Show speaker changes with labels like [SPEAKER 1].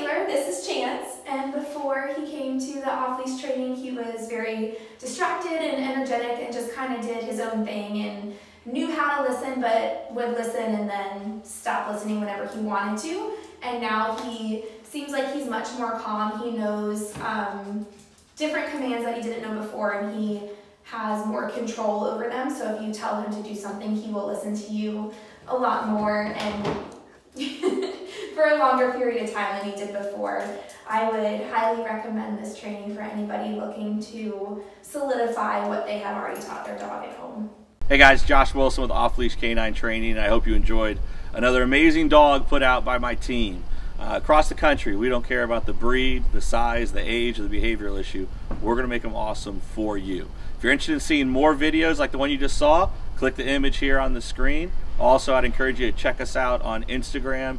[SPEAKER 1] Taylor, this is Chance, and before he came to the off-leash training, he was very distracted and energetic and just kind of did his own thing and knew how to listen, but would listen and then stop listening whenever he wanted to. And now he seems like he's much more calm. He knows um, different commands that he didn't know before, and he has more control over them. So if you tell him to do something, he will listen to you a lot more and for a longer period of time than he did before. I would highly recommend this training for anybody looking to solidify what they have already taught their dog at home.
[SPEAKER 2] Hey guys, Josh Wilson with Off Leash Canine Training. I hope you enjoyed another amazing dog put out by my team. Uh, across the country, we don't care about the breed, the size, the age, or the behavioral issue. We're going to make them awesome for you. If you're interested in seeing more videos like the one you just saw, click the image here on the screen. Also, I'd encourage you to check us out on Instagram